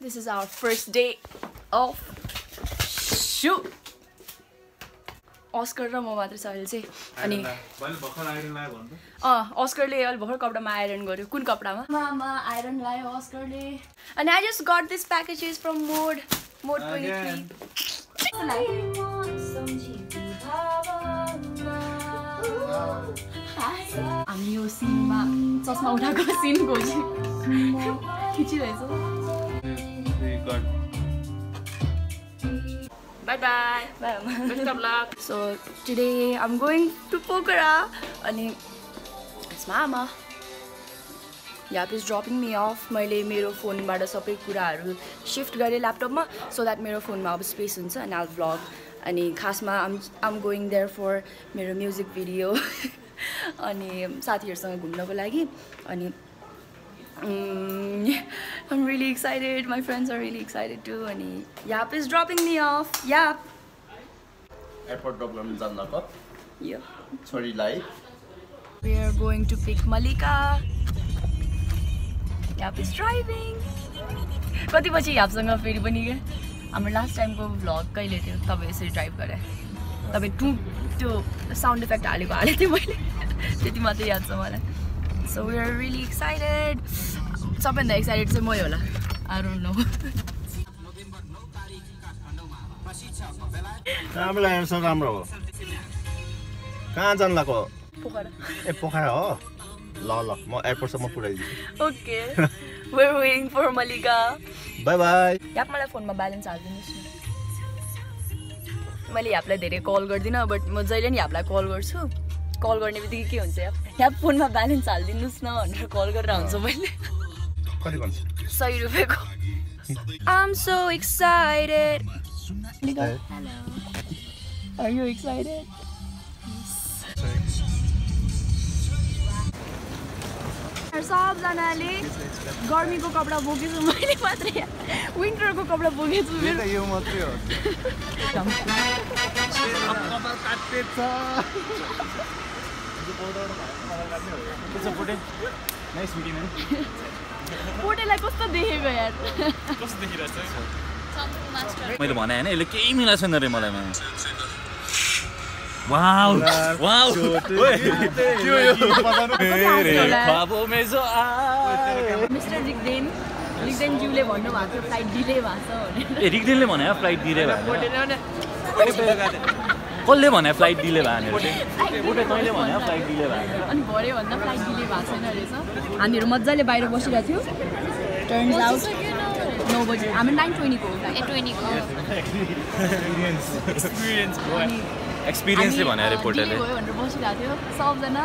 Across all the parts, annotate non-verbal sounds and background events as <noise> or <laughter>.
This is our first day of shoot. अस्कर र म मात्र छ अहिले चाहिँ अनि अँ अस्करले अहिले भर्खर कपडामा आइरन गर्यो कुन कपडामा मामा आइरन लायो अस्करले अनि I just got this packages from mode mode twenty हामी यो सिनमा चस्मा उठाएको सिन खोज्यो <laughs> I'm going to Pokhara. अनि it's Mama. Yap is dropping me off. मैले मेरो फोनबाट सबै कुराहरू सिफ्ट गरेँ ल्यापटपमा सो द्याट मेरो फोनमा अब स्पेस हुन्छ अनि आल भ्लग अनि खासमा I'm I'm going there for मेरो म्युजिक भिडियो अनि साथीहरूसँग घुम्नको लागि अनि <laughs> I'm really excited. My friends are really excited too. अनि Yap is dropping me off. Yap. Airport drop गर्न जान्नको Yeah. छोरीलाई We are going to pick Malika. Yap is driving. कति पछि यापसँग फेरि पनि क्या हाम्रो लास्ट टाइमको भ्लग कहिले थियो तपाईँ यसरी ड्राइभ गरेँ तपाईँ टु त्यो साउन्ड इफेक्ट हालेको हालेको थिएँ मैले त्यति मात्रै याद छ मलाई so we are really excited सबैभन्दा एक्साइटेड चाहिँ मै होला। आएर नो राम्रो लागेको छ राम्रो हो। कहाँ जानु लाग्यो? पोखरा। ए पोखरा हो? ल ल म एयरपोर्टसम्म पुऱ्याइदिन्छु। Okay where waiting for Mallika bye bye yup मलाई फोनमा ब्यालेन्स हालिदिनुहोस् न। मैले यापलाई धेरै कल गर्दिनँ बट म जहिले नि यापलाई कल गर्छु। कल गर्ने बित्तिकै के हुन्छ याप? याप फोनमा ब्यालेन्स हालिदिनुहोस् न भनेर कल गरेर हुन्छ मैले। कति भन्छ सय रुपियाँको I'm so excited Are you excited? सबजनाले गर्मीको कपडा बोकेछु मैले मात्रै विन्टरको कपडा बोकेछु मेरो। यो मात्रै हो। पोटेलाई कस्तो देखेको यार? मैले भने होइन यसले केही मिलाएको छैन रे मलाई मिस्टर रिग्देन भन्नुभएको फ्लाइट डिले भएको छ भनेर। ए रिग्देनले भने फ्लाइट डिले भयो कसले भने फ्लाइट डिले भयो अनि भरे भन्दा फ्लाइट भएको छैन रहेछ हामीहरू मजाले बाहिर बसिरहेको थियौँ। टर्न्स आउट नौ। बजी। हामी नाइन ट्वेन्टीको हो। फ्लाइट अनि एक्सपिरियन्सले भने भनेर बसिरहेको थियो। सबजना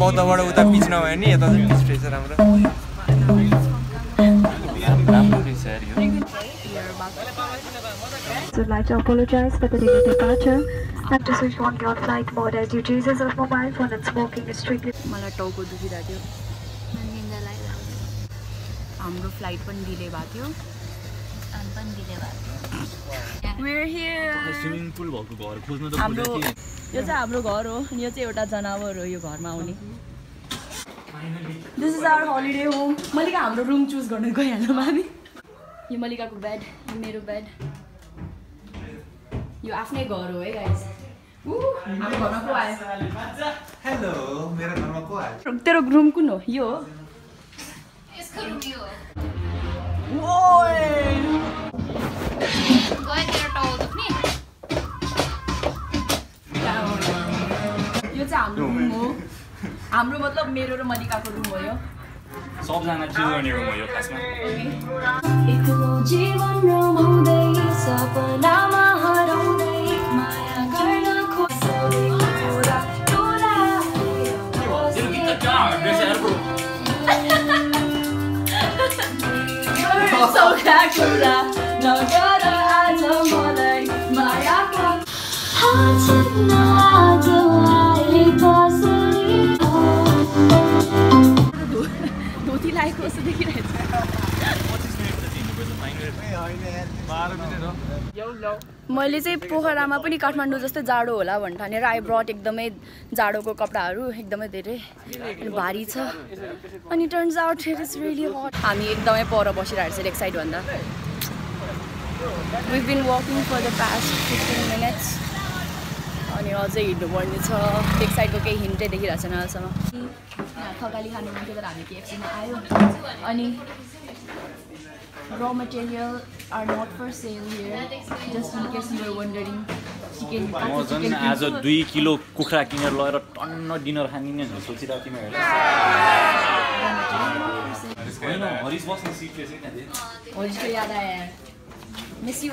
बौद्धबाट उता पिच नभयो नि यता चाहिँ पिच रहेछ राम्रो राम्रो। Would like to apologize for the delayed departure. And to switch on your flight mode as your users of mobile phone and smoking is strictly मलाई टाउको दुखिरहेको थियो हाम्रो फ्लाइट पनि डिले भएको थियो We're here. स्विमिङ पुल भएको घर खोज्नु त हाम्रो यो चाहिँ हाम्रो घर हो अनि यो चाहिँ एउटा जनावर हो यो घरमा आउने this is our holiday home Mallika हाम्रो रुम चुज गर्नु गइहाल्नु हामी यो मलिकाको बेड यो मेरो बेड यो आफ्नै घर हो है गाइस हाम्रो घरमा को आयो? हेलो मेरो घरमा को आयो? तेरो रुम कुन हो? यो हो। यो चाहिँ हाम्रो रुम हो। हाम्रो मतलब मेरो र मलिकाको रुम हो यो। 수업장에 기도원 이런 거 이렇게 하시면 이끌어 지원 로무대 있어 나만 하던데 마야 걸려 코스리 돌아 돌아 이렇게 있다잖아 그래서 일부러 소가구라 너더러 아저 몰래 마야 하지 마 लगाएको जस्तो देखिरहेको मैले चाहिँ पोखरामा पनि काठमाडौँ जस्तै जाडो होला भन्ने ठानेर आई ब्रट एकदमै जाडोको कपडाहरू एकदमै धेरै भारी छ। अनि turns out is really hot हामी एकदमै पर बसिरहेको छ lake साइडभन्दा। Been walking for the past fifteen minutes अनि अझै हिँड्नुपर्ने छ। लेक साइडको केही हिन्टै देखिरहेको छैन अहिलेसम्म। थकाली खानु मन थियो तर हामी केएफसीमा आयो। अनि raw material are not for sale here just in case you were wondering chicken म झन् आज दुई किलो कुखुरा किनेर लगेर टन्न डिनर खानिने भनेर सोचिरहेको त्यहाँ हरिसको याद आयो। यार मिस यु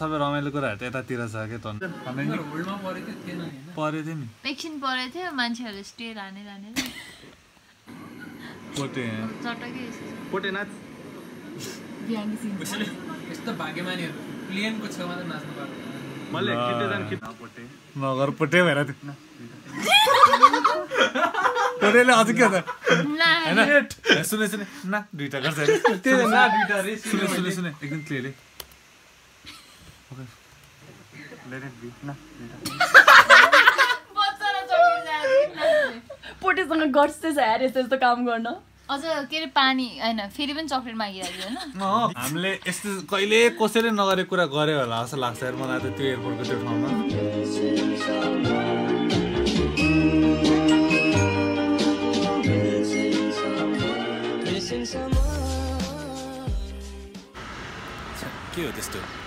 सबै रमाइलो कुराहरू त यतातिर छ क्या त? पऱ्यो थियो नि। एकछिन परेको थियो मान्छेहरूले स्टे लाने लाने पोटे चटकै पोटे नाच यस्तो भाग्यमानीहरू प्लेनको छेउमा त नाच्नु पर्यो मैले पोटे नगर पोटे भएर थियो पोटेले अझ के त? होइन? सुने सुने। न दुइटा गर्छ अरे। सुने सुने। सुने एकदम क्लियरली पोटेसँग गट्स चाहिँ छ यार यस्तो यस्तो काम गर्न। अझ के अरे पानी होइन फेरि पनि चक्लेट मागिरहेको होइन? <laughs> हामीले यस्तो कहिले कसैले नगरेको कुरा गऱ्यो होला जस्तो लाग्छ यार मलाई त त्यो एयरपोर्टको त्यो ठाउँमा। के हो त्यस्तो